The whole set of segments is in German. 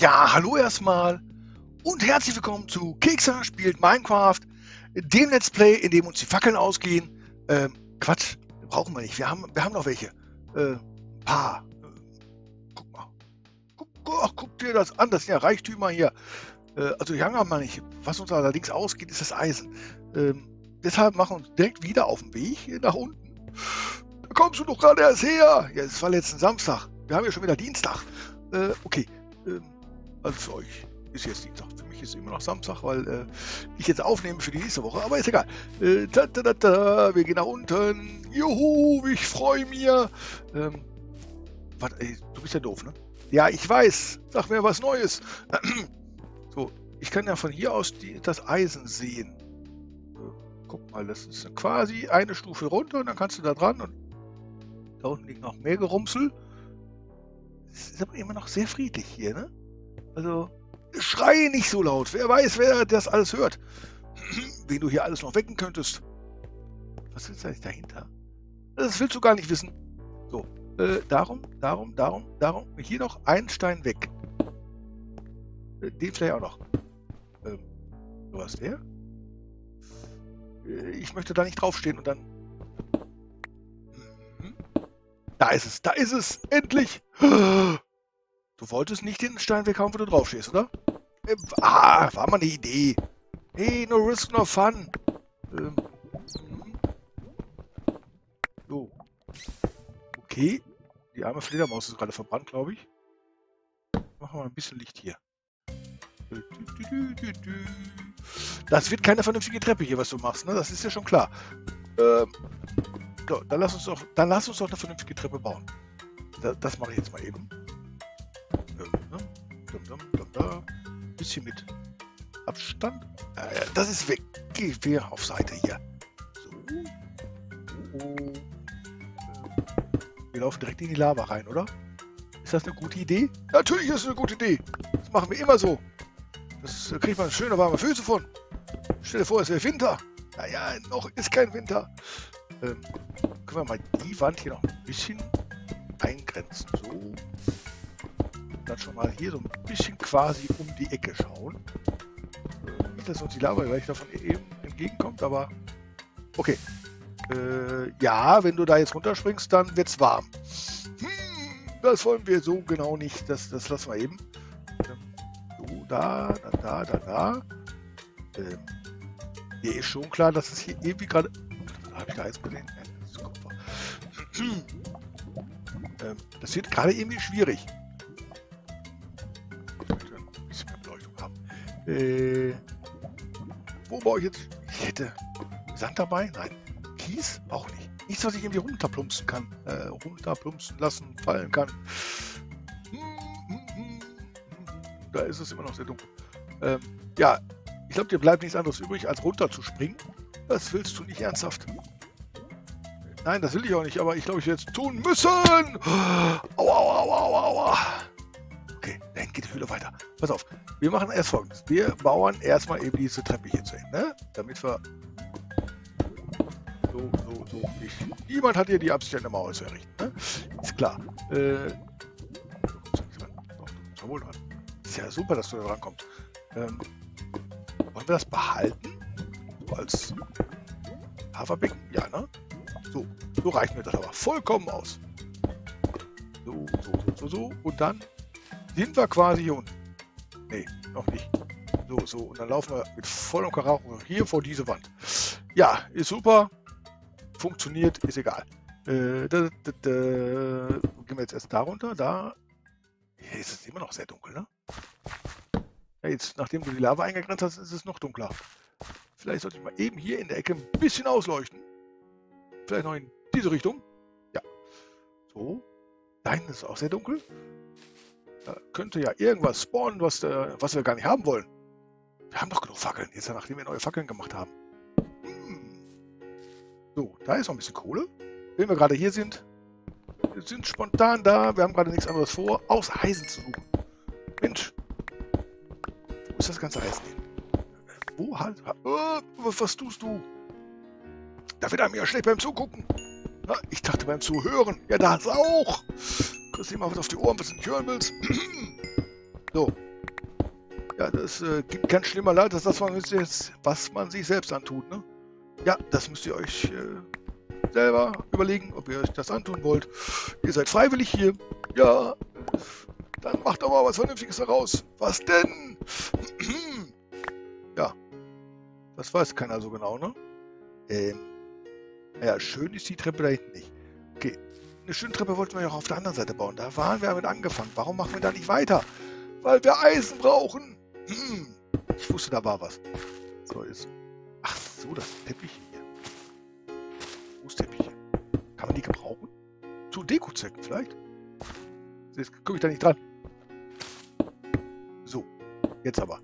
Ja, hallo erstmal und herzlich willkommen zu Kekser spielt Minecraft, dem Let's Play, in dem uns die Fackeln ausgehen. Ähm, Quatsch, brauchen wir nicht. Wir haben, wir haben noch welche. Äh, ein paar. Äh, guck mal. Guck, ach, guck dir das an, das sind ja Reichtümer hier. Äh, also die haben wir nicht. Was uns allerdings ausgeht, ist das Eisen. Ähm, deshalb machen wir uns direkt wieder auf den Weg nach unten. Da kommst du doch gerade erst her. Ja, es war letzten Samstag. Wir haben ja schon wieder Dienstag. Äh, okay. Ähm, also für euch ist jetzt Dienstag. Für mich ist immer noch Samstag, weil äh, ich jetzt aufnehme für die nächste Woche. Aber ist egal. Äh, ta, ta, ta, wir gehen nach unten. Juhu, ich freue mich. Ähm, warte, ey, du bist ja doof, ne? Ja, ich weiß. Sag mir was Neues. so, ich kann ja von hier aus die, das Eisen sehen. Guck mal, das ist quasi eine Stufe runter und dann kannst du da dran und da unten liegt noch mehr Gerumsel. Es ist aber immer noch sehr friedlich hier, ne? Also, schreie nicht so laut. Wer weiß, wer das alles hört. Wen du hier alles noch wecken könntest. Was ist eigentlich dahinter? Das willst du gar nicht wissen. So, äh, darum, darum, darum, darum. Hier noch ein Stein weg. Äh, den vielleicht auch noch. Ähm, was der? Äh, ich möchte da nicht draufstehen und dann... Mhm. Da ist es, da ist es, endlich! Du wolltest nicht den Stein weghauen, wo du draufstehst, oder? Äh, ah, war mal eine Idee. Hey, no risk, no fun. Ähm. So. Okay. Die arme Fledermaus ist gerade verbrannt, glaube ich. Machen wir mal ein bisschen Licht hier. Das wird keine vernünftige Treppe hier, was du machst, ne? Das ist ja schon klar. Ähm, so, dann lass uns doch, dann lass uns doch eine vernünftige Treppe bauen. Da, das mache ich jetzt mal eben. Bisschen mit Abstand. Äh, das ist weg. Geh wieder auf Seite hier. So. Oh. Wir laufen direkt in die Lava rein, oder? Ist das eine gute Idee? Natürlich ist es eine gute Idee. Das machen wir immer so. Das da kriegt man schöne warme Füße von. Stell dir vor, es wäre Winter. Naja, noch ist kein Winter. Ähm, können wir mal die Wand hier noch ein bisschen eingrenzen. So dann schon mal hier so ein bisschen quasi um die Ecke schauen. Nicht, dass uns die Lava gleich davon eben entgegenkommt, aber okay. Äh, ja, wenn du da jetzt runterspringst, dann wird es warm. Hm, das wollen wir so genau nicht. Das, das lassen wir eben. Ähm, so, da, da, da, da, da. Ähm, mir ist schon klar, dass es hier irgendwie gerade... Habe ich da jetzt gesehen? Das, ähm, das wird gerade irgendwie schwierig. Äh, wo baue ich jetzt? Ich hätte Sand dabei? Nein. Kies? Auch nicht. Nichts, was ich irgendwie runterplumpsen kann. Äh, runterplumpsen lassen, fallen kann. Da ist es immer noch sehr dunkel. Ähm, ja, ich glaube, dir bleibt nichts anderes übrig, als runterzuspringen. Das willst du nicht ernsthaft. Nein, das will ich auch nicht, aber ich glaube, ich werde es tun müssen. Aua, aua, aua, aua. Geht die Höhle weiter. Pass auf, wir machen erst folgendes. Wir bauen erstmal eben diese Treppe hier zu Ende, ne? damit wir so, so, so nicht. Niemand hat hier die Absicht, eine Mauer zu errichten. Ne? Ist klar. Äh, doch, wohl dran. Ist ja super, dass du da dran kommst. Ähm, wollen wir das behalten? So als Haferbecken? Ja, ne? So, so reicht mir das aber vollkommen aus. So, so, so, so, so. Und dann sind wir quasi hier unten. Nee, noch nicht. So, so. Und dann laufen wir mit vollem Karacho hier vor diese Wand. Ja, ist super. Funktioniert, ist egal. Äh, da, da, da. Gehen wir jetzt erst da runter. Da. Hier ist es immer noch sehr dunkel, ne? Ja, jetzt, nachdem du die Lava eingegrenzt hast, ist es noch dunkler. Vielleicht sollte ich mal eben hier in der Ecke ein bisschen ausleuchten. Vielleicht noch in diese Richtung. Ja. So. Hinten ist auch sehr dunkel. Da könnte ja irgendwas spawnen, was, äh, was wir gar nicht haben wollen. Wir haben doch genug Fackeln, jetzt nachdem wir neue Fackeln gemacht haben. Hm. So, da ist noch ein bisschen Kohle. Wenn wir gerade hier sind, wir sind spontan da, wir haben gerade nichts anderes vor, außer Eisen zu suchen. Mensch, wo ist das ganze Eisen hin? Wo halt? Oh, was tust du? Da wird einem ja schlecht beim Zugucken. Ich dachte beim Zuhören. Ja, da ist auch. Kriegst du mal was auf die Ohren, was du nicht hören willst. so, Ja, das äh, gibt ganz schlimmer Leid, dass das, man, jetzt, was man sich selbst antut, ne? Ja, das müsst ihr euch äh, selber überlegen, ob ihr euch das antun wollt. Ihr seid freiwillig hier. Ja, dann macht doch mal was Vernünftiges daraus. Was denn? ja, das weiß keiner so genau, ne? Ähm, ja, schön ist die Treppe da hinten nicht. Eine schöne Treppe wollten wir ja auch auf der anderen Seite bauen. Da waren wir damit angefangen. Warum machen wir da nicht weiter? Weil wir Eisen brauchen. Hm. Ich wusste, da war was. So, ist. Ach so, das Teppich hier. Fußteppiche. Kann man die gebrauchen? Zu Dekozwecken vielleicht? Jetzt komme ich da nicht dran. So, jetzt aber.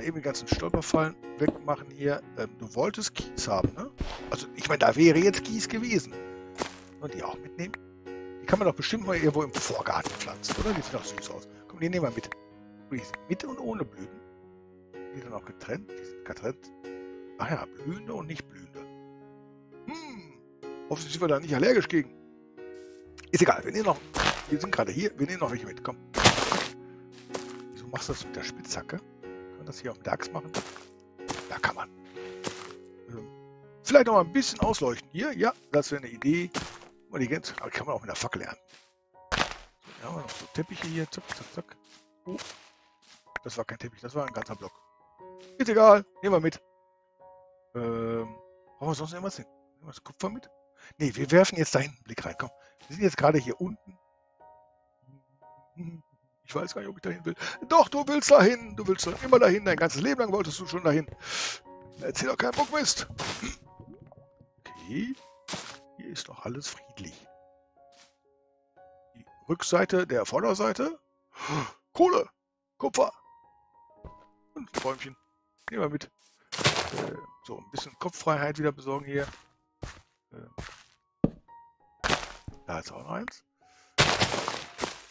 Eben die ganzen Stolperfallen wegmachen hier. Ähm, du wolltest Kies haben, ne? Also, ich meine, da wäre jetzt Kies gewesen. Und die auch mitnehmen? Die kann man doch bestimmt mal irgendwo im Vorgarten pflanzen, oder? Die sieht doch süß aus. Komm, die nehmen wir mit. Mit und ohne Blüten. Die sind auch getrennt. Die sind getrennt. Ach ja, blühende und nicht blühende. Hm. Hoffentlich sind wir da nicht allergisch gegen. Ist egal, wir nehmen noch. Wir sind gerade hier, wir nehmen noch welche mit. Komm. Wieso machst du das mit der Spitzhacke? Kann man das hier mit der Axt machen? Da kann man. Ähm, vielleicht noch mal ein bisschen ausleuchten. Hier, ja, das wäre eine Idee. Und die Gänse, kann man auch mit der Fackel lernen. So, wir noch so Teppiche hier. Zack, zack, zack. Oh. Das war kein Teppich, das war ein ganzer Block. Ist egal, nehmen wir mit. Ähm, brauchen wir sonst irgendwas hin? Nehmen wir das Kupfer mit? Ne, wir werfen jetzt da hinten einen Blick rein. Komm, wir sind jetzt gerade hier unten. Ich weiß gar nicht, ob ich dahin will. Doch, du willst dahin. Du willst doch immer dahin. Dein ganzes Leben lang wolltest du schon dahin. Erzähl doch keinen Bockmist. Okay. Hier ist doch alles friedlich. Die Rückseite der Vorderseite. Kohle. Kupfer. Und Bäumchen. Nehmen wir mit. Äh, so, ein bisschen Kopffreiheit wieder besorgen hier. Äh, da ist auch noch eins.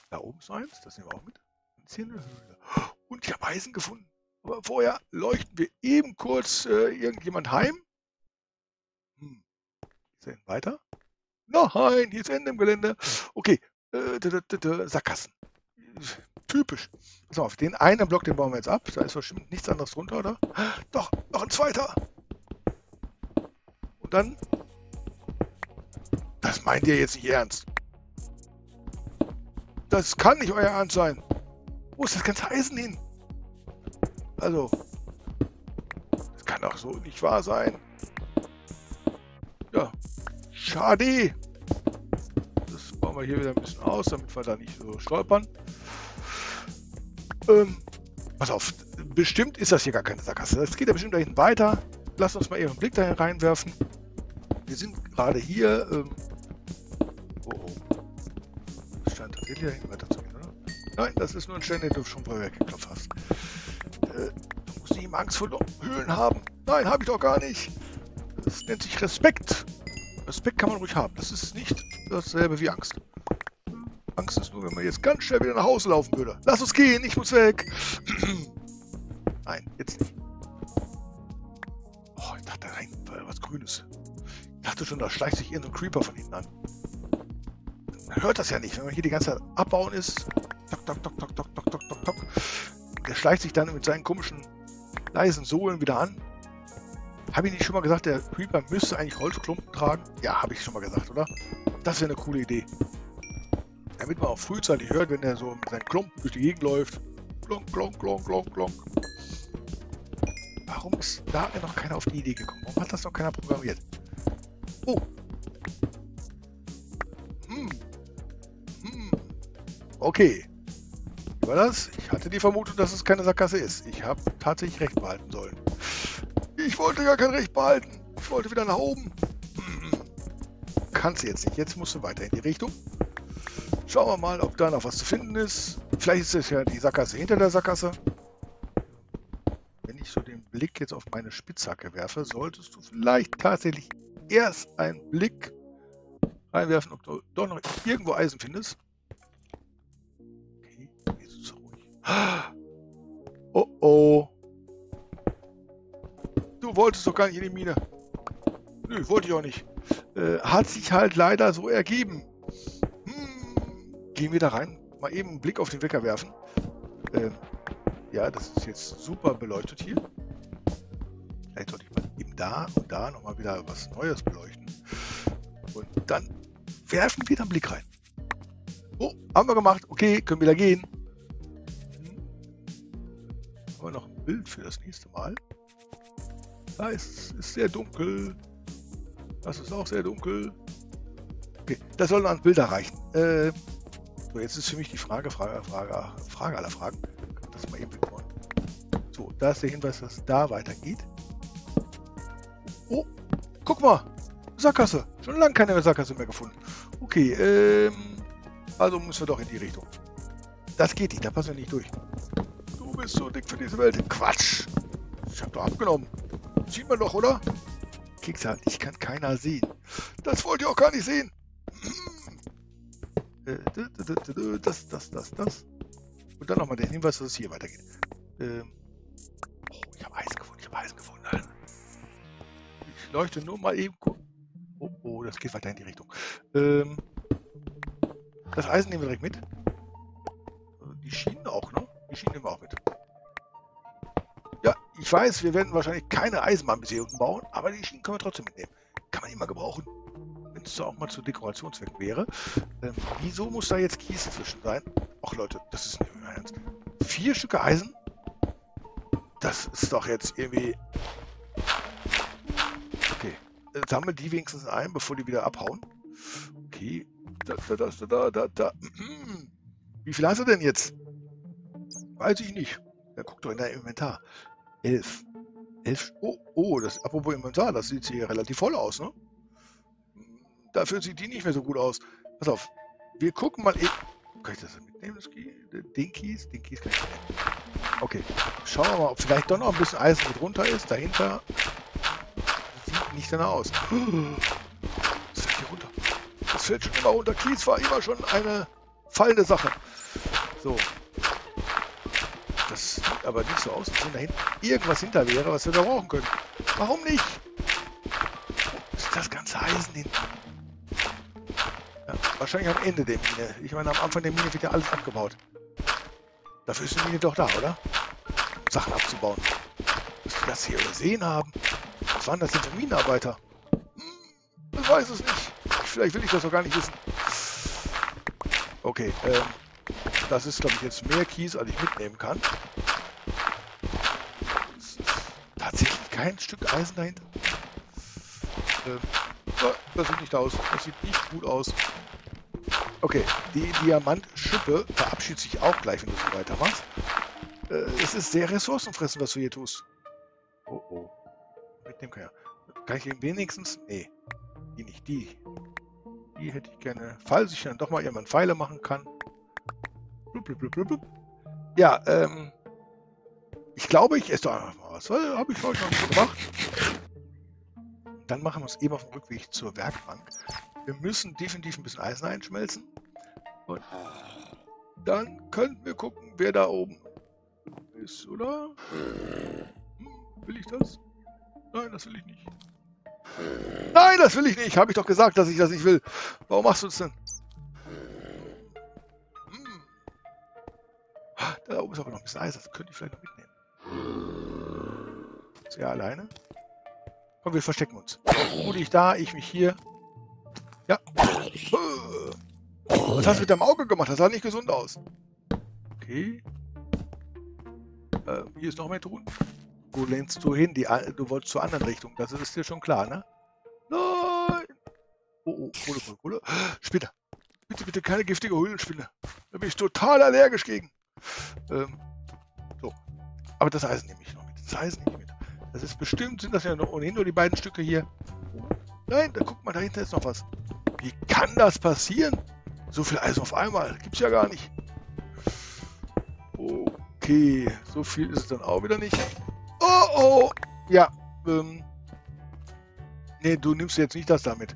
Da oben ist eins. Das nehmen wir auch mit. Jetzt hier eine Höhle. Und ich habe Eisen gefunden. Aber vorher leuchten wir eben kurz äh, irgendjemand heim. Hm. Ist weiter? Nein, hier ist Ende im Gelände. Okay. Äh, Sackgassen. Typisch. Pass auf, den einen Block, den bauen wir jetzt ab. Da ist bestimmt nichts anderes drunter, oder? Doch, noch ein zweiter. Und dann... Das meint ihr jetzt nicht ernst. Das kann nicht euer Ernst sein. Wo ist das ganze Eisen hin? Also... Das kann doch so nicht wahr sein. Schade. Das bauen wir hier wieder ein bisschen aus, damit wir da nicht so stolpern. Ähm, pass auf, bestimmt ist das hier gar keine Sackgasse. Das geht ja bestimmt da hinten weiter. Lasst uns mal ihren Blick dahin reinwerfen. Wir sind gerade hier. Ähm, oh, oh. Das scheint tatsächlich dahin weiter zu gehen, oder? Nein, das ist nur ein Stein, den du schon vorher weggeklopft hast. Äh, du musst nicht immer Angst vor Höhlen haben. Nein, habe ich doch gar nicht. Das nennt sich Respekt. Respekt kann man ruhig haben. Das ist nicht dasselbe wie Angst. Angst ist nur, wenn man jetzt ganz schnell wieder nach Hause laufen würde. Lass uns gehen, ich muss weg. Nein, jetzt nicht. Oh, ich dachte, rein war was Grünes. Ich dachte schon, da schleicht sich irgendein Creeper von hinten an. Man hört das ja nicht, wenn man hier die ganze Zeit abbauen ist. Tok, tok, tok, tok, tok, tok, tok, tok. Der schleicht sich dann mit seinen komischen leisen Sohlen wieder an. Habe ich nicht schon mal gesagt, der Creeper müsste eigentlich Holzklumpen tragen? Ja, habe ich schon mal gesagt, oder? Das wäre eine coole Idee damit man auch frühzeitig hört, wenn er so mit seinen Klumpen durch die Gegend läuft. Klonk, klonk, klonk, klonk, klonk. Warum ist da noch keiner auf die Idee gekommen? Warum hat das noch keiner programmiert? Oh. Hm. Hm. Okay. Wie war das? Ich hatte die Vermutung, dass es keine Sackgasse ist. Ich habe tatsächlich recht behalten sollen. Ich wollte gar kein Recht behalten. Ich wollte wieder nach oben. Hm. Kannst du jetzt nicht. Jetzt musst du weiter in die Richtung. Schauen wir mal, ob da noch was zu finden ist. Vielleicht ist es ja die Sackgasse hinter der Sackgasse. Wenn ich so den Blick jetzt auf meine Spitzhacke werfe, solltest du vielleicht tatsächlich erst einen Blick reinwerfen, ob du doch noch irgendwo Eisen findest. Wolltest doch gar nicht in die Mine. Nö, wollte ich auch nicht. Äh, hat sich halt leider so ergeben gehen wir da rein. Mal eben einen Blick auf den Wecker werfen. Äh, Ja, das ist jetzt super beleuchtet hier. Vielleicht sollte ich mal eben da und da nochmal wieder was Neues beleuchten. Und dann werfen wir da einen Blick rein. Oh, haben wir gemacht. Okay, können wieder gehen. Hm. Haben wir noch ein Bild für das nächste Mal? Ist es sehr dunkel. Das ist auch sehr dunkel. Okay, das soll noch ein Bild erreichen. Äh, so, jetzt ist für mich die Frage, Frage, Frage, Frage aller Fragen. Das mal eben wegmachen. So, da ist der Hinweis, dass da weitergeht. Oh, guck mal. Sackgasse. Schon lange keine Sackgasse mehr gefunden. Okay, ähm, also müssen wir doch in die Richtung. Das geht nicht, da passen wir nicht durch. Du bist so dick für diese Welt. Quatsch. Ich hab doch abgenommen. Sieht man doch, oder? Kicksal, ich kann keiner sehen. Das wollt ihr auch gar nicht sehen. Äh, das, das, das, das. Und dann nochmal der Hinweis, dass es hier weitergeht. Ähm. Oh, ich habe Eisen gefunden, ich habe Eisen gefunden. Ich leuchte nur mal eben. Oh, oh, das geht weiter in die Richtung. Ähm. Das Eisen nehmen wir direkt mit. Die Schienen auch, ne? Die Schienen nehmen wir auch mit. Ich weiß, wir werden wahrscheinlich keine Eisenbahn bis hier unten bauen, aber die Schienen können wir trotzdem mitnehmen. Kann man immer gebrauchen wenn es auch mal zu Dekorationszwecken wäre. Ähm, wieso muss da jetzt Kies zwischen sein? Ach Leute, das ist nicht mehr ernst. Vier Stücke Eisen? Das ist doch jetzt irgendwie... Okay. Äh, sammel die wenigstens ein, bevor die wieder abhauen. Okay. Da, da, da, da, da, da. Wie viel hast du denn jetzt? Weiß ich nicht. Ja, guck doch in dein Inventar. Elf. Elf. Oh, oh, das, apropos Inventar, das sieht hier relativ voll aus, ne? Dafür sieht die nicht mehr so gut aus. Pass auf. Wir gucken mal eben. Kann ich das mitnehmen, das Keys? Den Keys kann ich mitnehmen. Okay. Schauen wir mal, ob vielleicht doch noch ein bisschen Eisen mit runter ist. Dahinter sieht nicht danach aus. Das fällt hier runter. Das fällt schon immer runter. Kies war immer schon eine fallende Sache. So. Sieht aber nicht so aus, als wenn da hinten irgendwas hinter wäre, was wir da brauchen können. Warum nicht? Wo ist das ganze Eisen hinten? Wahrscheinlich am Ende der Mine. Ich meine, am Anfang der Mine wird ja alles abgebaut. Dafür ist die Mine doch da, oder? Sachen abzubauen. Müsst ihr das hier übersehen haben? Was waren das denn für Minenarbeiter? Hm, ich weiß es nicht. Vielleicht will ich das doch gar nicht wissen. Okay, ähm, das ist, glaube ich, jetzt mehr Kies, als ich mitnehmen kann. Tatsächlich kein Stück Eisen dahinter. Ähm, das sieht nicht aus. Das sieht nicht gut aus. Okay, die Diamantschippe verabschiedet sich auch gleich, wenn du so weitermachst. Äh, es ist sehr ressourcenfressend, was du hier tust. Oh oh. Mit dem kann, ja. kann ich ihm wenigstens... Nee, die nicht. Die. Die hätte ich gerne... Falls ich dann doch mal irgendwann Pfeile machen kann. Blub, blub, blub, blub. Ja, ähm... Ich glaube, ich esse doch einfach was. Habe ich heute noch nicht gemacht. Dann machen wir es eben auf dem Rückweg zur Werkbank. Wir müssen definitiv ein bisschen Eisen einschmelzen. Und dann könnten wir gucken, wer da oben ist, oder? Hm, will ich das? Nein, das will ich nicht. Nein, das will ich nicht. Habe ich doch gesagt, dass ich das nicht will. Warum machst du es denn? Hm. Da oben ist aber noch ein bisschen Eis. Das könnte ich vielleicht noch mitnehmen. Ist er alleine? Komm, wir verstecken uns. Rudi ich da, ich mich hier. Ja. Was hast du mit deinem Auge gemacht? Das sah nicht gesund aus. Okay. Äh, hier ist noch mehr Truhen. Wo lehnst du hin? Die, du wolltest zur anderen Richtung. Das ist dir schon klar, ne? Nein! Oh, oh, Kohle, Kohle, Kohle. Spinne. Bitte, bitte keine giftige Höhlenspinne. Da bin ich total allergisch gegen. Ähm, so. Aber das Eisen nehme ich noch mit. Das Eisen nehme ich mit. Das ist bestimmt, sind das ja ohnehin nur die beiden Stücke hier. Nein, da guck mal, dahinter ist noch was. Wie kann das passieren? So viel Eis auf einmal. Gibt's ja gar nicht. Okay, so viel ist es dann auch wieder nicht. Oh, oh. Ja, ähm. Nee, du nimmst jetzt nicht das damit.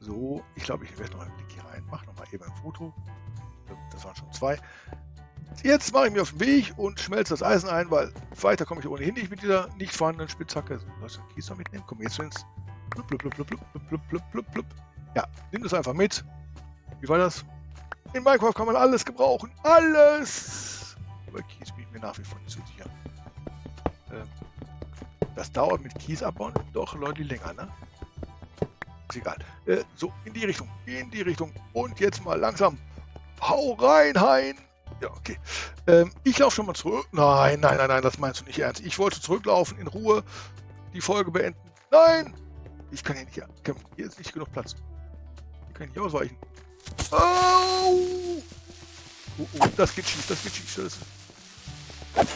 So, ich glaube, ich werde noch einen Blick hier rein. Mach noch mal eben ein Foto. Das waren schon zwei. Jetzt mache ich mich auf den Weg und schmelze das Eisen ein, weil weiter komme ich ohnehin nicht mit dieser nicht vorhandenen Spitzhacke. Du den Kies noch mitnehmen? Komm, jetzt ins. Blub, blub, blub, blub, blub, blub, blub, blub. Ja, nimm das einfach mit. Wie war das? In Minecraft kann man alles gebrauchen. Alles! Bei Kies bin ich mir nach wie vor nicht so sicher. Ähm, das dauert mit Kies abbauen doch Leute länger, ne? Ist egal. Äh, so, in die Richtung, in die Richtung. Und jetzt mal langsam. Hau rein, Hein! Ja, okay. Ähm, ich laufe schon mal zurück. Nein, nein, nein, nein, das meinst du nicht ernst. Ich wollte zurücklaufen, in Ruhe, die Folge beenden. Nein! Ich kann hier nicht kämpfen. Hier ist nicht genug Platz. Hier kann ich ausweichen. Au! Oh, oh, das geht schief, das geht schief. Das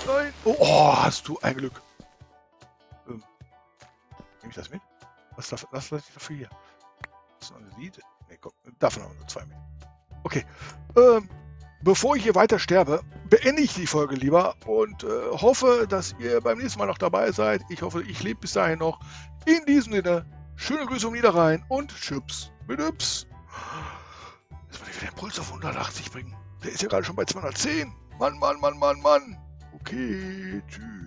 Nein! Oh, oh, hast du ein Glück. Ähm, nehme ich das mit? Was darf, was lasse ich dafür hier? Das ist eine Lied. Nee, komm, davon haben wir nur zwei mit. Okay. Ähm, bevor ich hier weiter sterbe, beende ich die Folge lieber und äh, hoffe, dass ihr beim nächsten Mal noch dabei seid. Ich hoffe, ich lebe bis dahin noch. In diesem Sinne, schöne Grüße um Niederrhein und Chips mit Yps. Jetzt muss ich wieder den Puls auf 180 bringen. Der ist ja gerade schon bei 210. Mann, Mann, Mann, Mann, Mann. Okay, tschüss.